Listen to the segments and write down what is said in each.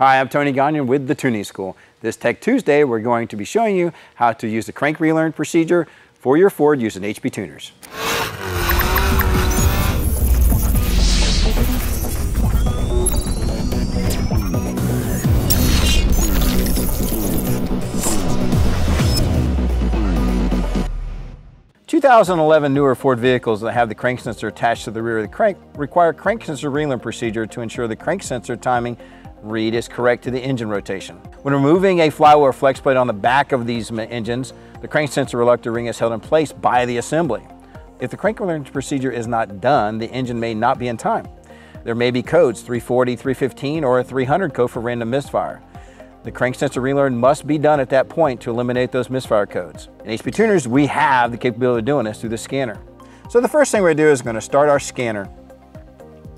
Hi, I'm Tony Gagnon with the Tuning School. This Tech Tuesday, we're going to be showing you how to use the crank relearn procedure for your Ford using HP tuners. 2011 newer Ford vehicles that have the crank sensor attached to the rear of the crank require crank sensor relearn procedure to ensure the crank sensor timing read is correct to the engine rotation. When removing a flywheel or flex plate on the back of these engines, the crank sensor reluctor ring is held in place by the assembly. If the crank relearn procedure is not done, the engine may not be in time. There may be codes 340, 315, or a 300 code for random misfire. The crank sensor relearn must be done at that point to eliminate those misfire codes. In HP Tuners, we have the capability of doing this through the scanner. So the first thing we're gonna do is gonna start our scanner.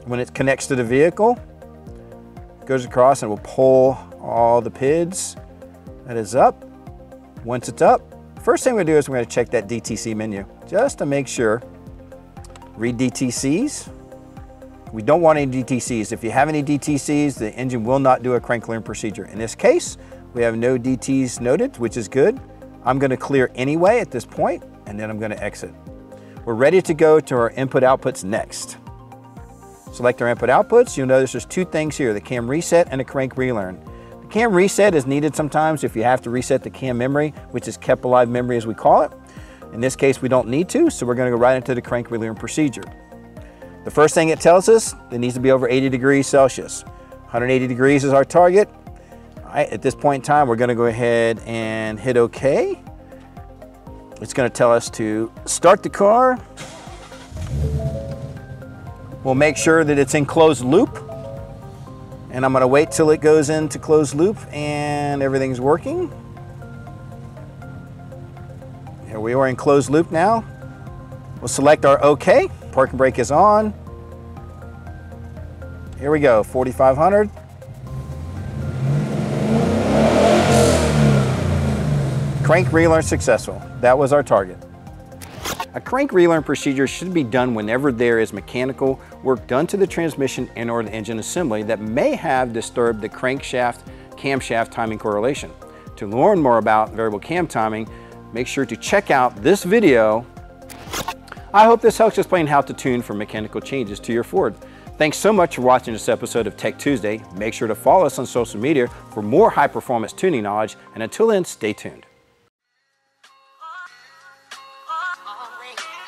When it connects to the vehicle, goes across and we'll pull all the PIDs. That is up. Once it's up, first thing we're gonna do is we're gonna check that DTC menu just to make sure. Read DTCs, we don't want any DTCs. If you have any DTCs, the engine will not do a crank relearn procedure. In this case, we have no DTs noted, which is good. I'm gonna clear anyway at this point, and then I'm gonna exit. We're ready to go to our input outputs next. Select our input outputs. You'll notice there's two things here, the KAM reset and a crank relearn. The KAM reset is needed sometimes if you have to reset the KAM memory, which is kept alive memory as we call it. In this case, we don't need to, so we're gonna go right into the crank relearn procedure. The first thing it tells us, it needs to be over 80 degrees Celsius. 180 degrees is our target. At this point in time, we're gonna go ahead and hit okay. It's gonna tell us to start the car. We'll make sure that it's in closed loop. And I'm gonna wait till it goes into closed loop and everything's working. Here we are in closed loop now. We'll select our OK. Parking brake is on. Here we go, 4,500. Crank relearn successful. That was our target. A crank relearn procedure should be done whenever there is mechanical work done to the transmission and or the engine assembly that may have disturbed the crankshaft camshaft timing correlation. To learn more about variable cam timing, make sure to check out this video I hope this helps explain how to tune for mechanical changes to your Ford. Thanks so much for watching this episode of Tech Tuesday. Make sure to follow us on social media for more high performance tuning knowledge. And until then, stay tuned. on ring.